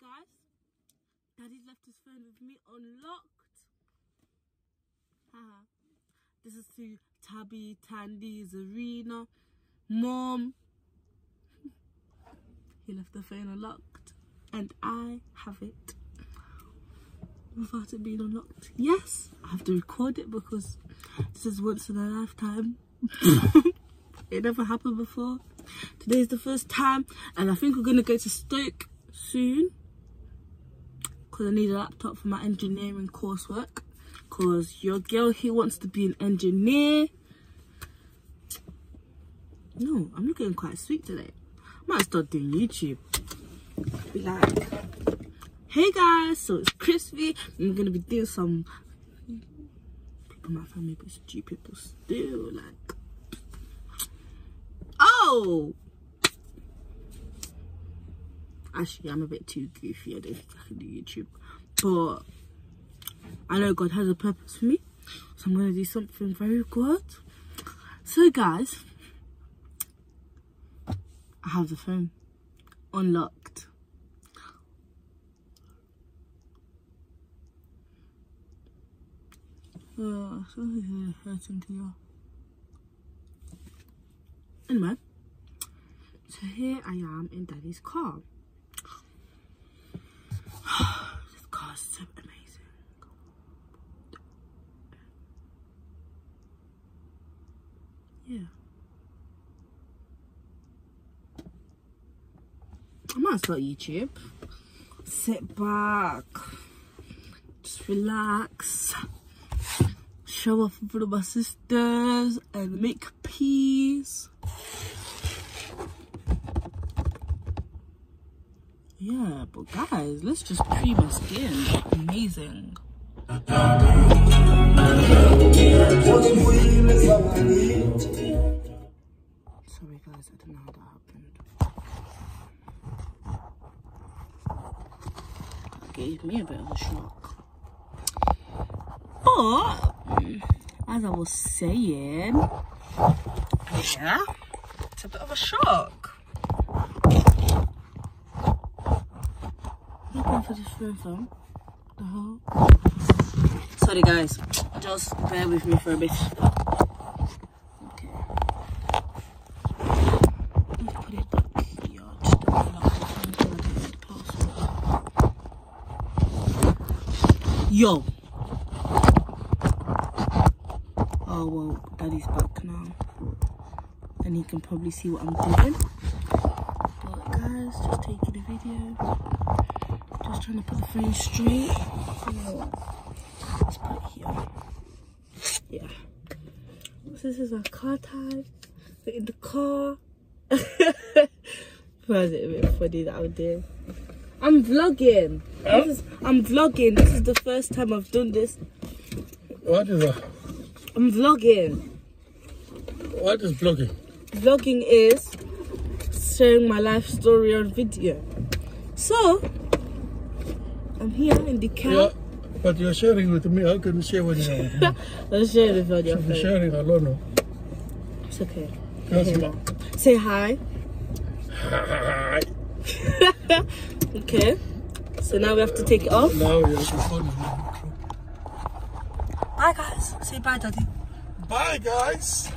guys, Daddy's left his phone with me unlocked. Haha. this is to Tabby, Tandy, Zarina, Mom. he left the phone unlocked, and I have it without it being unlocked. Yes, I have to record it because this is once in a lifetime. it never happened before. Today is the first time, and I think we're gonna go to Stoke soon because I need a laptop for my engineering coursework. Because your girl here wants to be an engineer. No, I'm looking quite sweet today. I might start doing YouTube. Be like, hey guys, so it's Crispy. I'm gonna be doing some people in my family but stupid but still like Oh actually I'm a bit too goofy. I don't think I can do YouTube. But I know God has a purpose for me. So I'm gonna do something very good. So guys, I have the phone unlocked. Uh, oh, something's hurting to you. Anyway, so here I am in Daddy's car. So amazing. Yeah. I might start YouTube. Sit back. Just relax. Show off of my sisters and make peace. Yeah, but guys, let's just cream my skin. Amazing. Sorry guys, I don't know how that happened. gave me a bit of a shock. But, as I was saying, yeah, it's a bit of a shock. Looking for this phone phone. The hell? Uh-huh. Sorry guys, just bear with me for a bit. Okay. Put it back here. Just don't lock the phone so I don't get password. Yo. Oh well, daddy's back now. And he can probably see what I'm doing. But guys, just taking a video. Just trying to put the phone straight. Let's put it here. Yeah. So this is our car time. We're in the car. Why is it a bit funny that I'm doing? I'm vlogging. This is, I'm vlogging. This is the first time I've done this. What is that? I'm vlogging. What is vlogging? Vlogging is sharing my life story on video. So, I'm here in the car. Yeah, but you're sharing with me. How can you share when you're with me? Let's share this on your You're sharing alone. It's okay. Okay. Say hi. Hi. Okay. So now we have to take it off. Now you're recording. Bye guys. Say bye, daddy. Bye, guys.